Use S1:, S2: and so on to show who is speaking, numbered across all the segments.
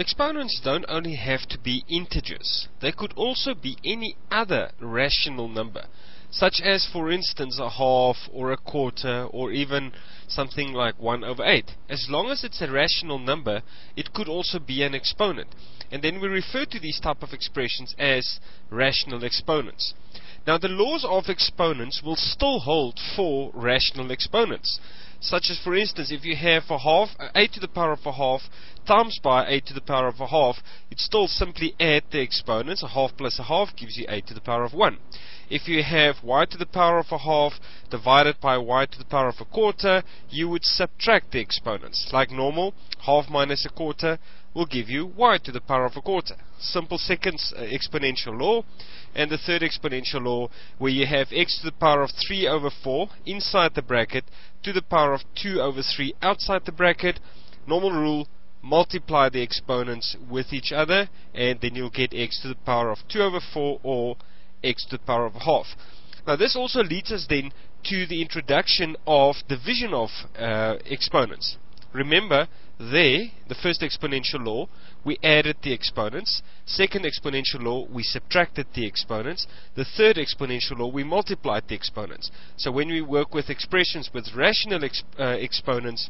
S1: Exponents don't only have to be integers, they could also be any other rational number, such as for instance a half or a quarter or even something like 1 over 8. As long as it's a rational number, it could also be an exponent. And then we refer to these type of expressions as rational exponents. Now the laws of exponents will still hold for rational exponents such as for instance if you have a half uh, a to the power of a half times by a to the power of a half you'd still simply add the exponents. A half plus a half gives you a to the power of 1 if you have y to the power of a half divided by y to the power of a quarter you would subtract the exponents. Like normal half minus a quarter will give you y to the power of a quarter. Simple second uh, exponential law. And the third exponential law, where you have x to the power of 3 over 4 inside the bracket to the power of 2 over 3 outside the bracket. Normal rule, multiply the exponents with each other, and then you'll get x to the power of 2 over 4 or x to the power of a half. Now this also leads us then to the introduction of division of uh, exponents. Remember, there, the first exponential law, we added the exponents. Second exponential law, we subtracted the exponents. The third exponential law, we multiplied the exponents. So when we work with expressions with rational exp uh, exponents,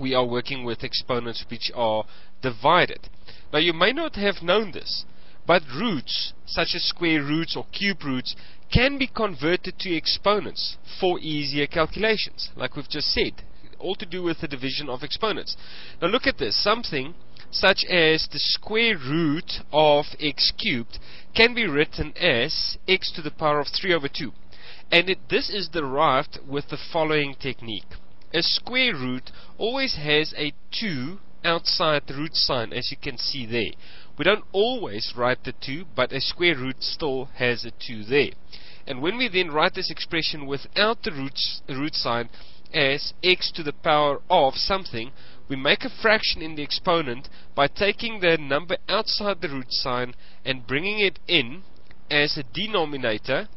S1: we are working with exponents which are divided. Now you may not have known this, but roots, such as square roots or cube roots, can be converted to exponents for easier calculations, like we've just said all to do with the division of exponents. Now look at this. Something such as the square root of x cubed can be written as x to the power of 3 over 2. And it, this is derived with the following technique. A square root always has a 2 outside the root sign, as you can see there. We don't always write the 2, but a square root still has a 2 there. And when we then write this expression without the root, root sign, as x to the power of something, we make a fraction in the exponent by taking the number outside the root sign and bringing it in as a denominator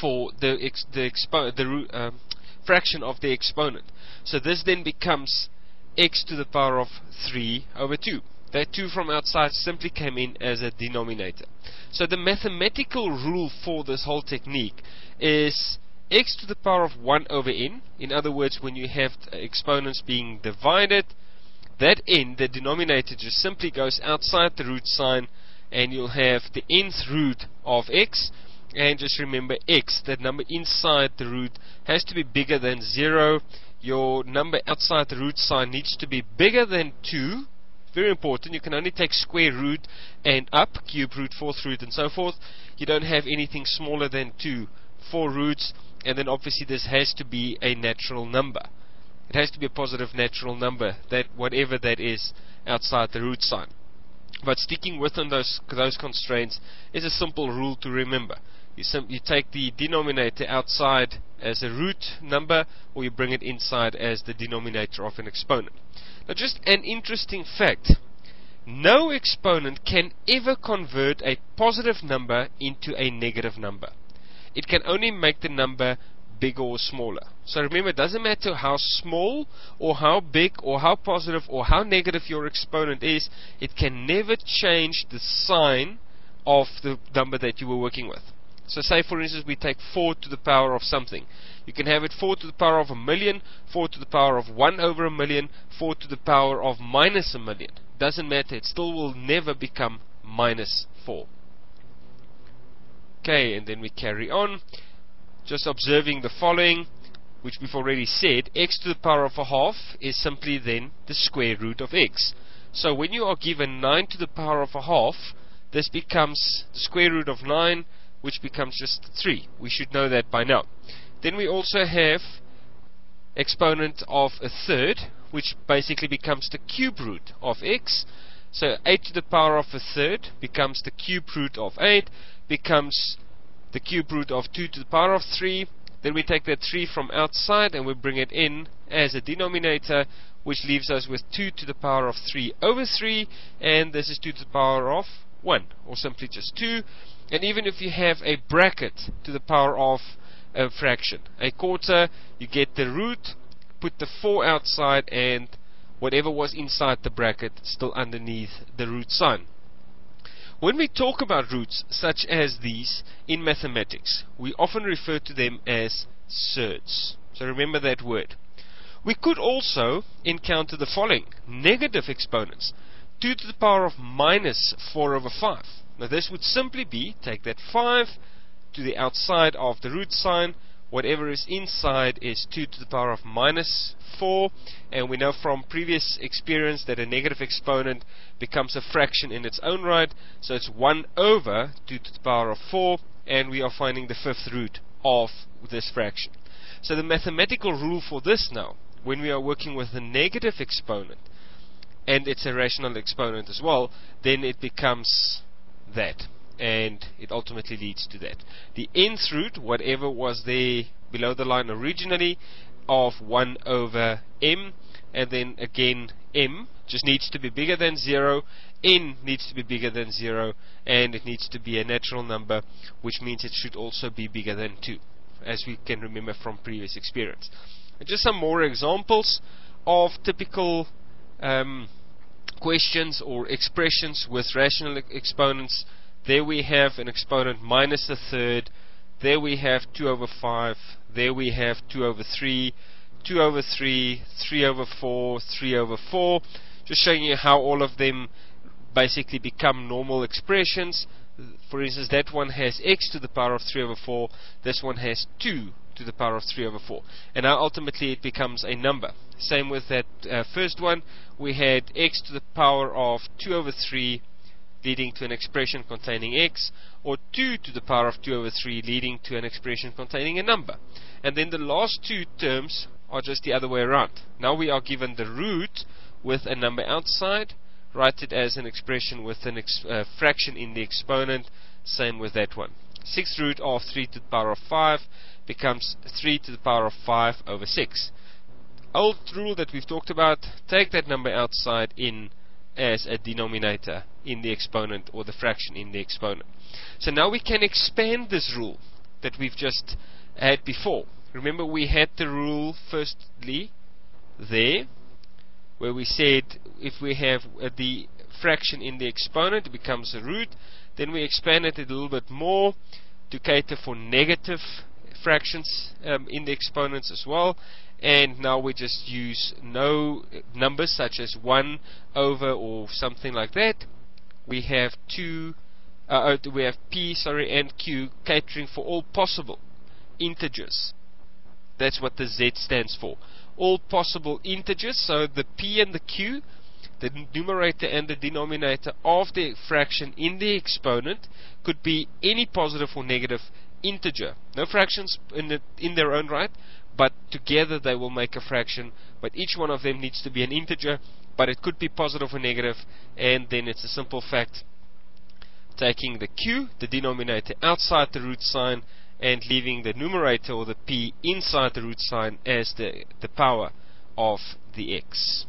S1: for the ex the, the uh, fraction of the exponent. So this then becomes x to the power of 3 over 2. That 2 from outside simply came in as a denominator. So the mathematical rule for this whole technique is x to the power of 1 over n. In other words, when you have exponents being divided, that n, the denominator, just simply goes outside the root sign and you'll have the nth root of x. And just remember x, that number inside the root, has to be bigger than 0. Your number outside the root sign needs to be bigger than 2 very important. You can only take square root and up, cube root, fourth root, and so forth. You don't have anything smaller than 2. 4 roots and then obviously this has to be a natural number. It has to be a positive natural number, that whatever that is outside the root sign. But sticking within those those constraints is a simple rule to remember. You, you take the denominator outside as a root number, or you bring it inside as the denominator of an exponent. Now, just an interesting fact. No exponent can ever convert a positive number into a negative number it can only make the number bigger or smaller. So remember, it doesn't matter how small or how big or how positive or how negative your exponent is, it can never change the sign of the number that you were working with. So say for instance we take 4 to the power of something. You can have it 4 to the power of a million, 4 to the power of 1 over a million, 4 to the power of minus a million. Doesn't matter, it still will never become minus 4. Okay, and then we carry on. Just observing the following, which we've already said, x to the power of a half is simply then the square root of x. So when you are given 9 to the power of a half, this becomes the square root of 9, which becomes just 3. We should know that by now. Then we also have exponent of a third, which basically becomes the cube root of x. So 8 to the power of a third becomes the cube root of 8, becomes the cube root of 2 to the power of 3. Then we take that 3 from outside and we bring it in as a denominator, which leaves us with 2 to the power of 3 over 3, and this is 2 to the power of 1, or simply just 2. And even if you have a bracket to the power of a fraction, a quarter, you get the root, put the 4 outside, and whatever was inside the bracket still underneath the root sign. When we talk about roots such as these in mathematics, we often refer to them as surds. So remember that word. We could also encounter the following negative exponents 2 to the power of minus 4 over 5. Now this would simply be take that 5 to the outside of the root sign whatever is inside is 2 to the power of minus 4 and we know from previous experience that a negative exponent becomes a fraction in its own right. So it's 1 over 2 to the power of 4 and we are finding the fifth root of this fraction. So the mathematical rule for this now when we are working with a negative exponent and it's a rational exponent as well then it becomes that and it ultimately leads to that. The nth root, whatever was there below the line originally, of 1 over m, and then again m just needs to be bigger than 0, n needs to be bigger than 0, and it needs to be a natural number, which means it should also be bigger than 2, as we can remember from previous experience. And just some more examples of typical um, questions or expressions with rational exponents there we have an exponent minus a third. There we have 2 over 5. There we have 2 over 3. 2 over 3, 3 over 4, 3 over 4. Just showing you how all of them basically become normal expressions. For instance, that one has x to the power of 3 over 4. This one has 2 to the power of 3 over 4. And now ultimately it becomes a number. Same with that uh, first one. We had x to the power of 2 over 3 leading to an expression containing x, or 2 to the power of 2 over 3 leading to an expression containing a number. And then the last two terms are just the other way around. Now we are given the root with a number outside, write it as an expression with a uh, fraction in the exponent, same with that one. Sixth root of 3 to the power of 5 becomes 3 to the power of 5 over 6. Old rule that we've talked about, take that number outside in as a denominator in the exponent or the fraction in the exponent. So now we can expand this rule that we've just had before. Remember we had the rule firstly there where we said if we have uh, the fraction in the exponent it becomes a root then we expanded it a little bit more to cater for negative fractions um, in the exponents as well and now we just use no numbers such as 1 over or something like that. We have 2 uh, uh, we have p sorry and q catering for all possible integers. That's what the z stands for. All possible integers so the p and the q the numerator and the denominator of the fraction in the exponent could be any positive or negative integer. No fractions in, the, in their own right but together they will make a fraction. But each one of them needs to be an integer but it could be positive or negative and then it's a simple fact. Taking the q the denominator outside the root sign and leaving the numerator or the p inside the root sign as the the power of the x